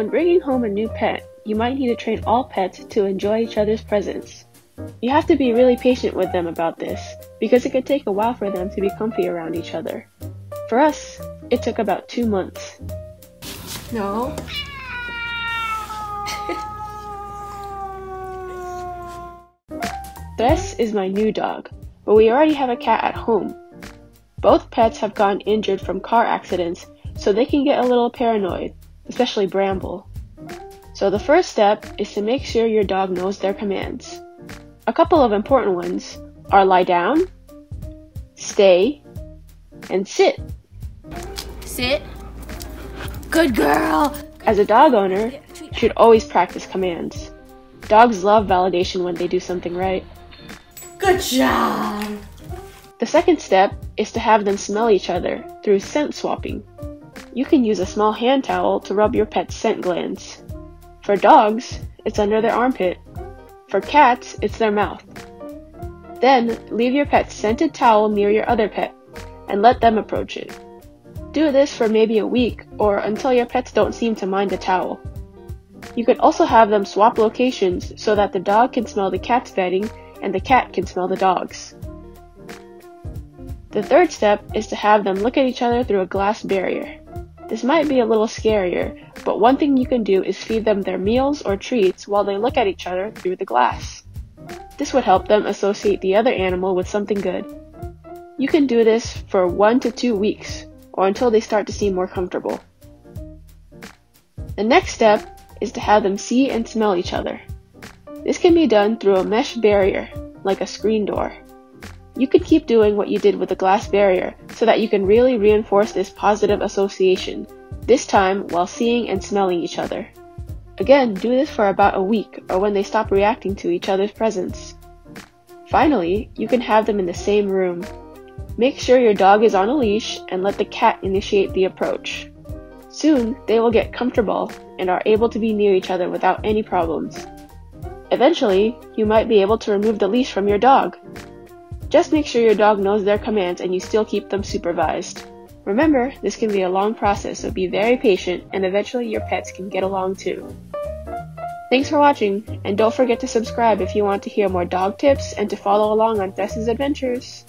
When bringing home a new pet, you might need to train all pets to enjoy each other's presence. You have to be really patient with them about this, because it could take a while for them to be comfy around each other. For us, it took about two months. No. Tres is my new dog, but we already have a cat at home. Both pets have gotten injured from car accidents, so they can get a little paranoid, especially Bramble. So the first step is to make sure your dog knows their commands. A couple of important ones are lie down, stay, and sit. Sit. Good girl. As a dog owner, you should always practice commands. Dogs love validation when they do something right. Good job. The second step is to have them smell each other through scent swapping. You can use a small hand towel to rub your pet's scent glands. For dogs, it's under their armpit. For cats, it's their mouth. Then, leave your pet's scented towel near your other pet and let them approach it. Do this for maybe a week or until your pets don't seem to mind the towel. You could also have them swap locations so that the dog can smell the cat's bedding and the cat can smell the dog's. The third step is to have them look at each other through a glass barrier. This might be a little scarier, but one thing you can do is feed them their meals or treats while they look at each other through the glass. This would help them associate the other animal with something good. You can do this for one to two weeks, or until they start to seem more comfortable. The next step is to have them see and smell each other. This can be done through a mesh barrier, like a screen door. You could keep doing what you did with the glass barrier so that you can really reinforce this positive association, this time while seeing and smelling each other. Again, do this for about a week or when they stop reacting to each other's presence. Finally, you can have them in the same room. Make sure your dog is on a leash and let the cat initiate the approach. Soon, they will get comfortable and are able to be near each other without any problems. Eventually, you might be able to remove the leash from your dog. Just make sure your dog knows their commands and you still keep them supervised. Remember, this can be a long process, so be very patient and eventually your pets can get along too. Thanks for watching, and don't forget to subscribe if you want to hear more dog tips and to follow along on Tres's adventures.